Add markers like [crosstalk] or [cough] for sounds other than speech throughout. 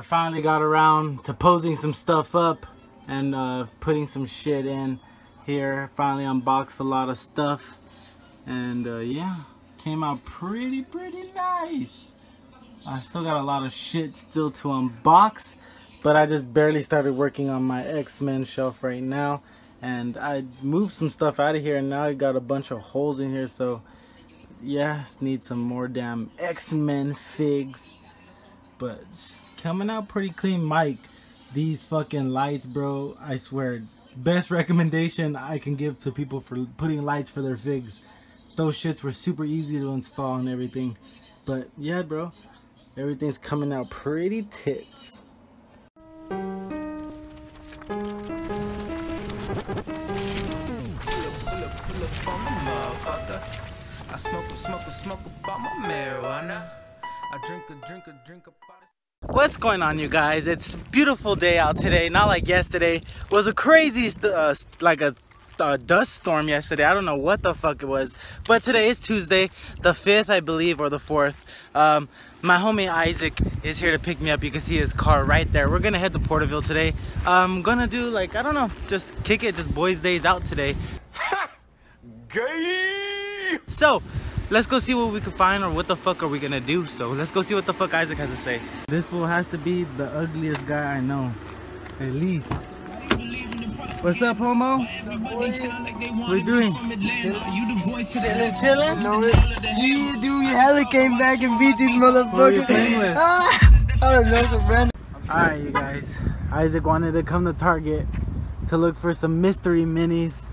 I finally got around to posing some stuff up and uh, putting some shit in here. Finally unboxed a lot of stuff. And uh, yeah, came out pretty, pretty nice. I still got a lot of shit still to unbox. But I just barely started working on my X-Men shelf right now. And I moved some stuff out of here and now I got a bunch of holes in here. So yeah, need some more damn X-Men figs. But coming out pretty clean. Mike, these fucking lights, bro, I swear, best recommendation I can give to people for putting lights for their figs. Those shits were super easy to install and everything. But yeah, bro, everything's coming out pretty tits. I smoke a smoke a smoke about my marijuana. I drink a drink a drink about What's going on you guys? It's a beautiful day out today, not like yesterday. It was a crazy, uh, like a dust storm yesterday. I don't know what the fuck it was. But today is Tuesday, the 5th, I believe, or the 4th. Um, my homie Isaac is here to pick me up. You can see his car right there. We're gonna head to Porterville today. I'm gonna do like, I don't know, just kick it, just boys days out today. [laughs] Gay! So, let's go see what we can find or what the fuck are we gonna do. So let's go see what the fuck Isaac has to say. This fool has to be the ugliest guy I know. At least. What's up, homo? What are you doing? Chilling? Chilling? No, yeah, dude, we hella came back and beat these motherfuckers. I don't some random. Alright, you guys. Isaac wanted to come to Target to look for some mystery minis.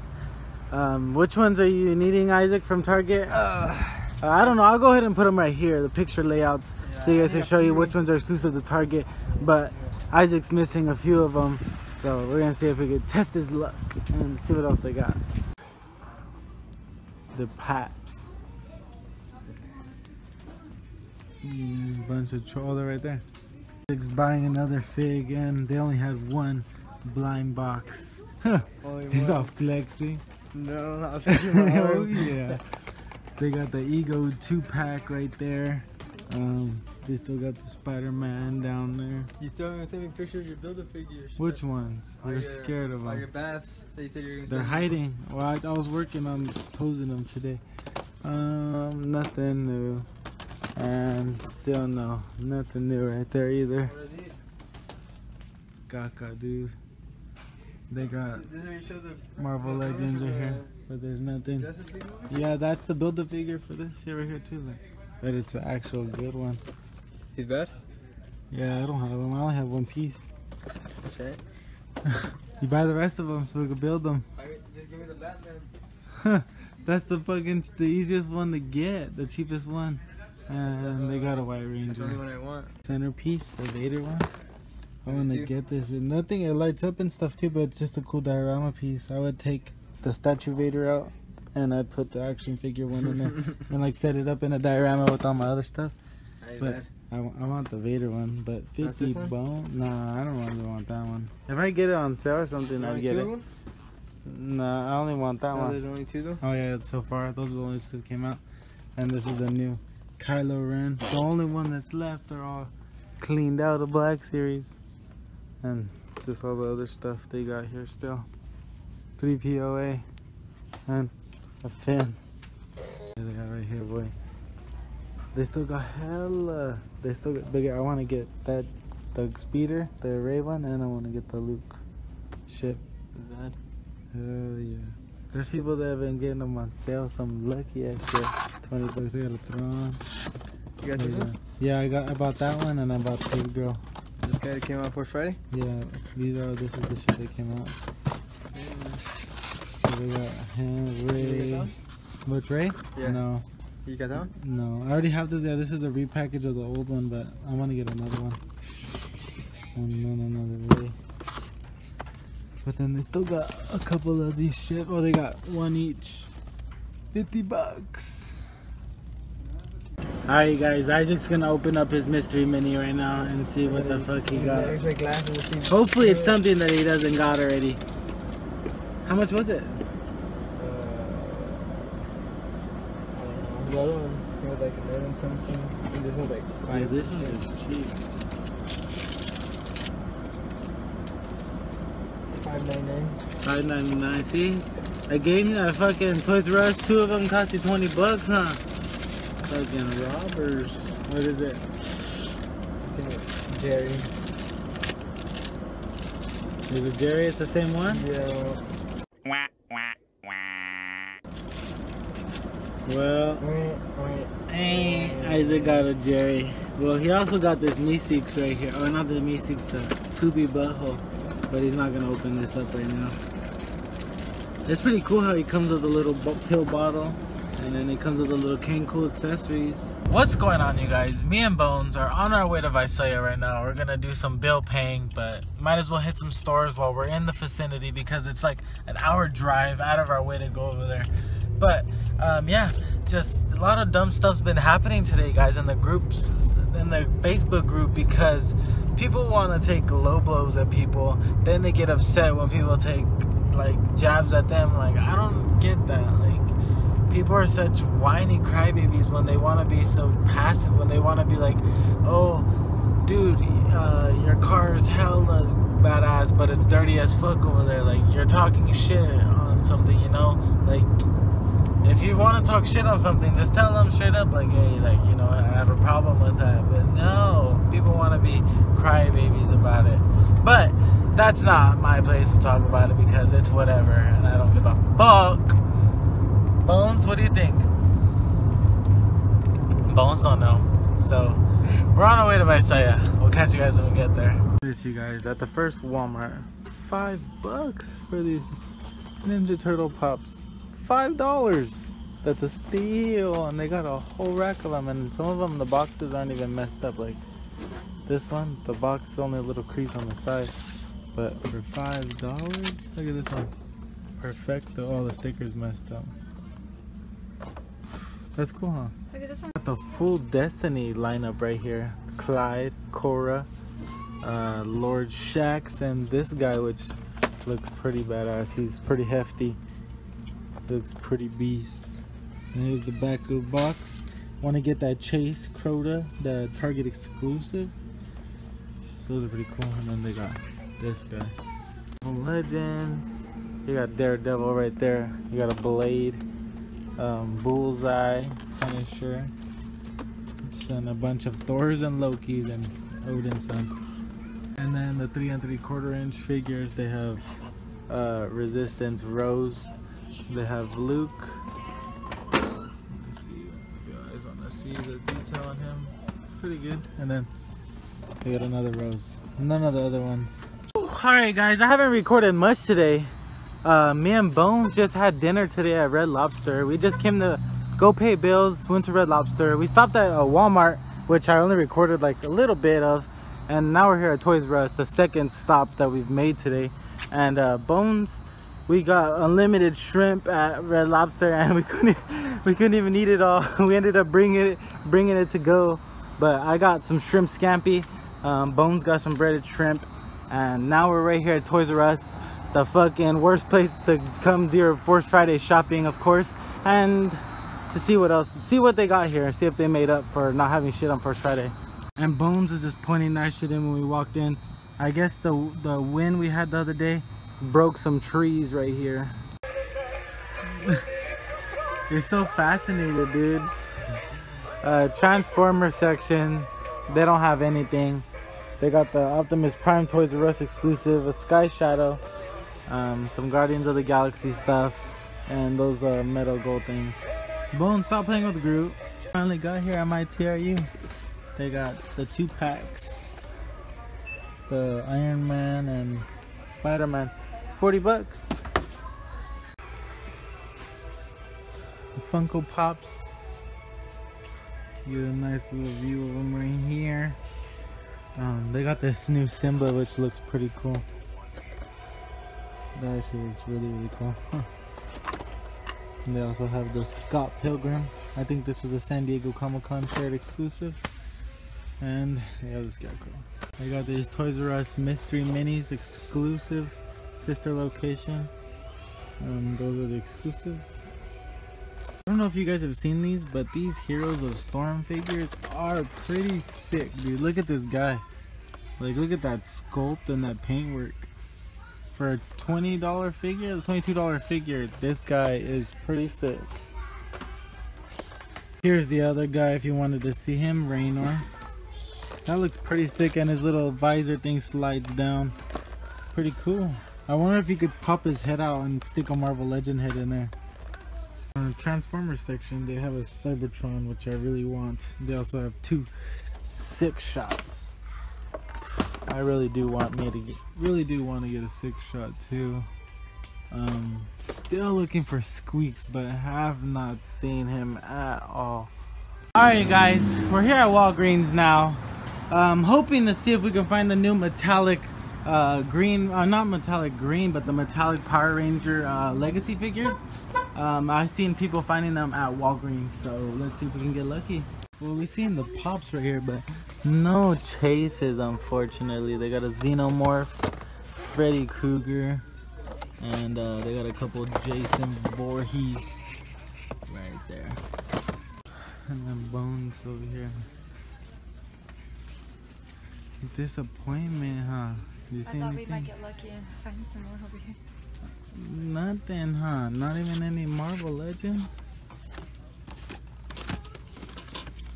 Um, which ones are you needing, Isaac, from Target? Uh, uh, I don't know. I'll go ahead and put them right here, the picture layouts, yeah, so you guys can show you which ones are exclusive to Target. But Isaac's missing a few of them. So we're gonna see if we can test his luck and see what else they got. The Paps. Mm, bunch of troll right there. Fig's buying another fig and they only had one blind box. [laughs] He's all flexing. No, I was [laughs] oh yeah. They got the Ego 2 pack right there. Um, they still got the Spider-Man down there. You still haven't sent me pictures of your Build-A-Figures. Which ones? We're scared of them. All your baths. They said you're gonna They're hiding. Well, I, I, was working on posing them today. Um, nothing new. And still no, nothing new right there either. What are these? Gaga, dude. They got Marvel Legends right here, but there's nothing. Yeah, that's the Build-A-Figure for this here right here too. Like. But it's an actual good one. He's bad? Yeah, I don't have them. I only have one piece. Okay. [laughs] you buy the rest of them so we can build them. Just give me the Batman. [laughs] That's the fucking the easiest one to get, the cheapest one. And they got a White Ranger. That's the only one I want. Centerpiece, the Vader one. I want to get this. Nothing, it lights up and stuff too, but it's just a cool diorama piece. I would take the Statue Vader out and I'd put the action figure one in there [laughs] and like set it up in a diorama with all my other stuff. But I, I want the Vader one, but 50 bone? Nah, I don't really want that one. If I get it on sale or something, I'd get it. Nah, I only want that no, one. There's only two though? Oh yeah, so far those are the only two that came out. And this is the new Kylo Ren. The only one that's left are all cleaned out of Black Series. And just all the other stuff they got here still. 3POA. And a Finn. They got right here, boy. They still got hella. They still got. They got, I want to get that the speeder, the Rey one, and I want to get the Luke ship. That. Hell yeah. There's people that have been getting them on sale. Some lucky shit. Twenty bucks. I got a Thrawn. You got? Yeah, I got. I bought that one, and I bought this girl. This guy came out for Friday. Yeah, these are. This is the shit that came out. We got him, Rey. Which Rey? Yeah. No. You got that one? No. I already have this. Yeah, this is a repackage of the old one, but I want to get another one. And then another Rey. But then they still got a couple of these shit. Oh, they got one each. 50 bucks. Alright guys, Isaac's gonna open up his mystery mini right now and see what the fuck he got. Hopefully it's something that he doesn't got already. How much was it? Uh, the other one, was like 11 something. And this was like 5. Yeah, this one's cheap. 599. 599. See? A game that fucking Toys R Us, two of them cost you 20 bucks, huh? Fucking robbers. What is it? I think it's Jerry. Is it Jerry? It's the same one. Yeah. Wah, Well, Wait, wait. eh, Isaac got a Jerry. Well, he also got this Meeseeks right here. Oh, not the Meeseeks, the poopy butthole. But he's not gonna open this up right now. It's pretty cool how he comes with a little pill bottle. And then it comes with a little Cool accessories. What's going on, you guys? Me and Bones are on our way to Visalia right now. We're gonna do some bill paying, but might as well hit some stores while we're in the vicinity because it's like an hour drive out of our way to go over there. But um, yeah, just a lot of dumb stuff's been happening today, guys, in the groups, in the Facebook group because people want to take low blows at people. Then they get upset when people take like jabs at them. Like I don't get that. Like people are such whiny crybabies when they want to be so passive. When they want to be like, oh, dude, uh, your car is hella badass, but it's dirty as fuck over there. Like you're talking shit on something, you know, like if you want to talk shit on something, just tell them straight up, like, hey, like, you know, I have a problem with that. But no, people want to be crybabies about it. But that's not my place to talk about it because it's whatever, and I don't give a fuck. Bones, what do you think? Bones don't know. So, we're on our way to Visalia. We'll catch you guys when we get there. This, you guys, at the first Walmart, five bucks for these Ninja Turtle Pops five dollars that's a steal and they got a whole rack of them and some of them the boxes aren't even messed up like this one the box is only a little crease on the side but for five dollars look at this one perfecto all the stickers messed up that's cool huh? Look at this one. got the full destiny lineup right here. Clyde cora uh, lord Shaxx and this guy which looks pretty badass. He's pretty hefty. Looks pretty beast. And here's the back of the box. Want to get that chase crota the target exclusive? Those are pretty cool. And then they got this guy. Legends. You got daredevil right there. You got a blade um, bullseye punisher and a bunch of thors and lokis and Odinson and then the three and three quarter inch figures they have uh, resistance rose they have Luke. Let me see if you guys want to see the detail on him. Pretty good. And then they got another rose. None of the other ones. Alright guys, I haven't recorded much today. Uh, me and Bones just had dinner today at Red Lobster. We just came to go pay bills, went to Red Lobster. We stopped at a Walmart, which I only recorded like a little bit of. And now we're here at Toys R Us, the second stop that we've made today. And uh, Bones we got unlimited shrimp at Red Lobster [laughs] and we couldn't we couldn't even eat it all. [laughs] We ended up bringing it bringing it to go. But I got some shrimp scampi. Um, Bones got some breaded shrimp. And now we're right here at Toys R Us. The fucking worst place to come do your Force Friday shopping, of course. And to see what else, see what they got here. And see if they made up for not having shit on Force Friday. And Bones is just pointing that shit in when we walked in. I guess the the wind we had the other day broke some trees right here. [laughs] You're so fascinated, dude. Uh, Transformer section, they don't have anything. They got the Optimus Prime Toys R Us exclusive, a Sky Shadow, um, some Guardians of the Galaxy stuff, and those uh, metal gold things. Bone, stop playing with Groot. Finally got here at my TRU. They got the two packs, the Iron Man and Spider-Man. 40 bucks. The Funko Pops. Get a nice little view of them right here. Um, they got this new Simba, which looks pretty cool. That actually looks really, really cool. And they also have the Scott Pilgrim. I think this was a San Diego Comic Con shared exclusive. And they have the Scarecrow. They got these Toys R Us Mystery Minis exclusive sister location. Um, those are the exclusives. I don't know if you guys have seen these, but these Heroes of Storm figures are pretty sick, dude. Look at this guy. Like, look at that sculpt and that paintwork. For a $20 figure, $22 figure, this guy is pretty sick. Here's the other guy if you wanted to see him, Raynor. That looks pretty sick and his little visor thing slides down. Pretty cool. I wonder if you could pop his head out and stick a Marvel Legend head in there. On the Transformers section, they have a Cybertron, which I really want. They also have two six shots. I really do want me to get, really do want to get a six shot too. Um, still looking for Squeaks, but have not seen him at all. Alright guys, we're here at Walgreens now. Um, hoping to see if we can find the new metallic uh, green, uh, not metallic green, but the metallic Power Ranger uh, legacy figures. Um, I've seen people finding them at Walgreens, so let's see if we can get lucky. Well, we've seen the pops right here, but no chases, unfortunately. They got a Xenomorph, Freddy Krueger, and uh, they got a couple Jason Voorhees right there. And then Bones over here. Disappointment, huh? You I thought anything? we might get lucky and find some more over here. Nothing, huh? Not even any Marvel Legends?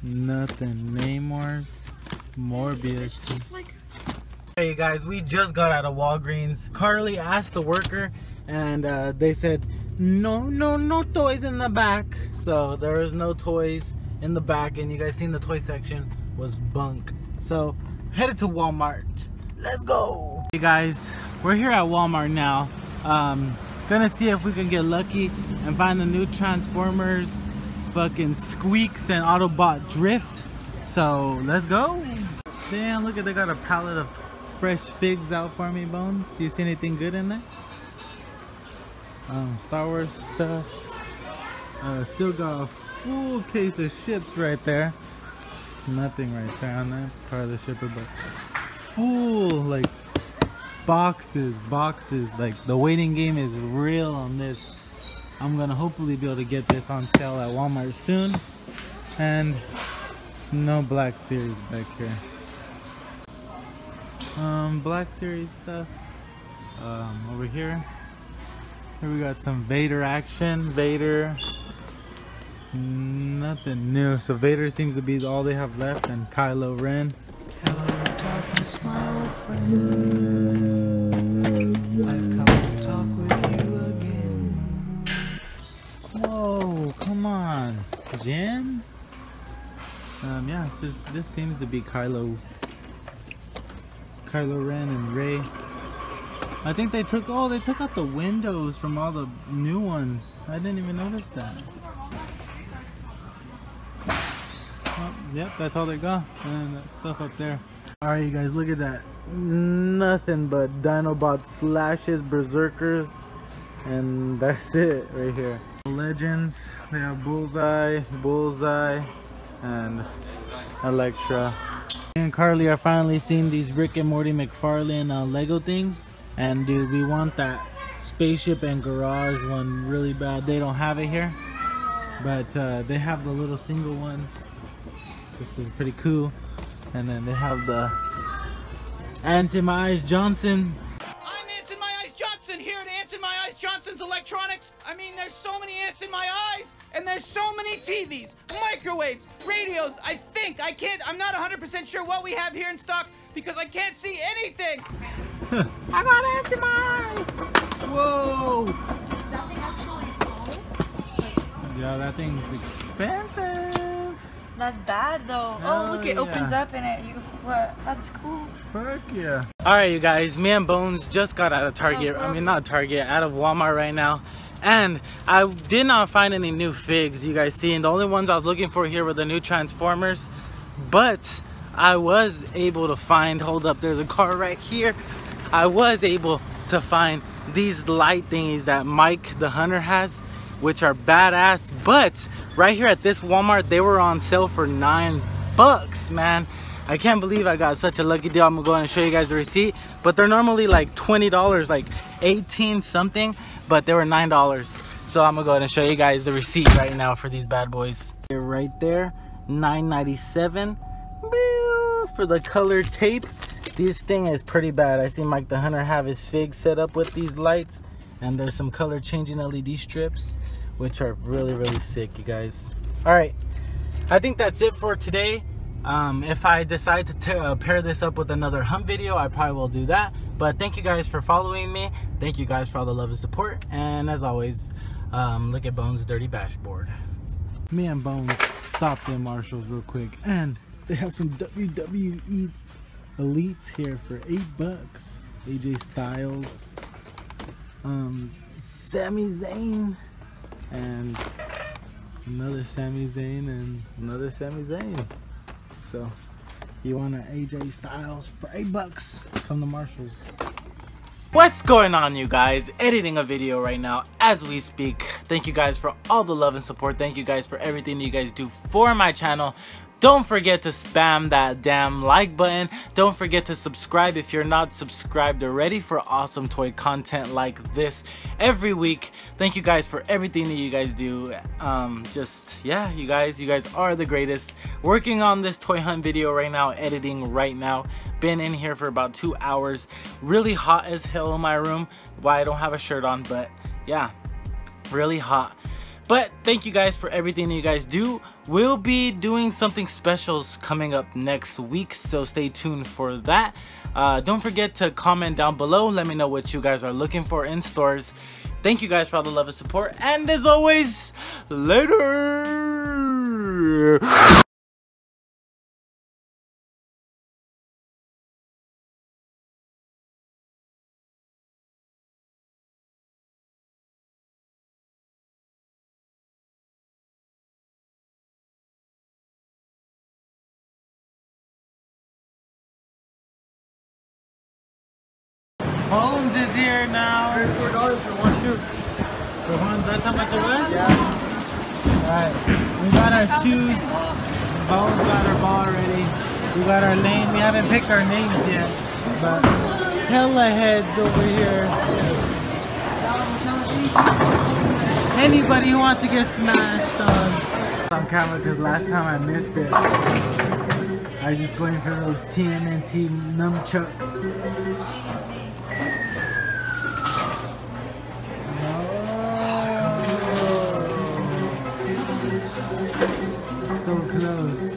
Nothing. Namor's, Morbius. Like... Hey guys, we just got out of Walgreens. Carly asked the worker and uh, they said, no, no, no toys in the back. So there is no toys in the back and you guys seen the toy section was bunk. So headed to Walmart. Let's go. Hey guys, we're here at Walmart now. Um, gonna see if we can get lucky and find the new Transformers fucking Squeaks and Autobot Drift. So let's go. Damn, look at they got a pallet of fresh figs out for me, Bones. You see anything good in there? Um, Star Wars stuff. Uh, still got a full case of ships right there. Nothing right there on that part of the shipper, but full like boxes, boxes. Like the waiting game is real on this. I'm gonna hopefully be able to get this on sale at Walmart soon. And no Black Series back here. Um, Black Series stuff. Um, over here. Here we got some Vader action. Vader. Nothing new. So Vader seems to be all they have left, and Kylo Ren. Hello, darkness, my old friend. I've come to talk with you again. Whoa, come on, Jim. Um, yeah, this just seems to be Kylo, Kylo Ren and Rey. I think they took, oh, they took out the windows from all the new ones. I didn't even notice that. Oh, yep, that's all they got. And that stuff up there. Alright, you guys, look at that. Nothing but Dinobot slashes, berserkers, and that's [laughs] it right here. Legends, they have Bullseye, Bullseye, and Elektra. And Carly are finally seeing these Rick and Morty McFarlane uh, Lego things. And dude, we want that spaceship and garage one really bad. They don't have it here. But uh, they have the little single ones this is pretty cool. And then they have the Ants in My Eyes Johnson. To Ants in My Eyes Johnson's Electronics. I mean, there's so many ants in my eyes. And there's so many TVs, microwaves, radios. I think, I can't, I'm not 100% sure what we have here in stock because I can't see anything. [laughs] I got ants in my eyes. Whoa. Is that thing actually sold? Yeah, that thing's expensive. That's bad though. Oh, look, it yeah. opens up and it. You, what? That's cool. Fuck yeah. All right, you guys. Me and Bones just got out of Target. I mean, not Target, out of Walmart right now. And I did not find any new figs, you guys see. And the only ones I was looking for here were the new Transformers. But I was able to find, hold up, there's a car right here. I was able to find these light thingies that Mike the Hunter has which are badass. But right here at this Walmart, they were on sale for nine bucks, man. I can't believe I got such a lucky deal. I'm gonna go and show you guys the receipt. But they're normally like $20, like 18 something, but they were $9. So I'm gonna go ahead and show you guys the receipt right now for these bad boys. They're right there, $9.97 for the color tape. this thing is pretty bad. I see Mike the Hunter have his fig set up with these lights and there's some color changing LED strips which are really really sick you guys. All right, I think that's it for today. Um, if I decide to uh, pair this up with another hunt video, I probably will do that. But thank you guys for following me. Thank you guys for all the love and support. And as always, um, look at Bones' dirty dashboard. Me and Bones stopped in Marshalls real quick and they have some WWE elites here for eight bucks. AJ Styles, um, Sami Zayn, and another Sami Zayn and another Sami Zayn. So, you want an AJ Styles for eight bucks? Come to Marshalls. What's going on you guys? Editing a video right now as we speak. Thank you guys for all the love and support. Thank you guys for everything that you guys do for my channel. Don't forget to spam that damn like button. Don't forget to subscribe if you're not subscribed already for awesome toy content like this every week. Thank you guys for everything that you guys do. Um, just, yeah, you guys, you guys are the greatest. Working on this toy hunt video right now, editing right now. Been in here for about two hours. Really hot as hell in my room. Why I don't have a shirt on, but yeah, really hot. But thank you guys for everything you guys do. We'll be doing something special coming up next week, so stay tuned for that. Uh, don't forget to comment down below. Let me know what you guys are looking for in stores. Thank you guys for all the love and support. And as always, later! Here now. Thirty-four dollars for one shoe. For one, that's how much it was? Yeah. Alright, we got our shoes. Bones got our ball already. We got our lane. We haven't picked our names yet. But hella heads over here. Anybody who wants to get smashed on on camera because last time I missed it. I was just going for those TMNT nunchucks. So close.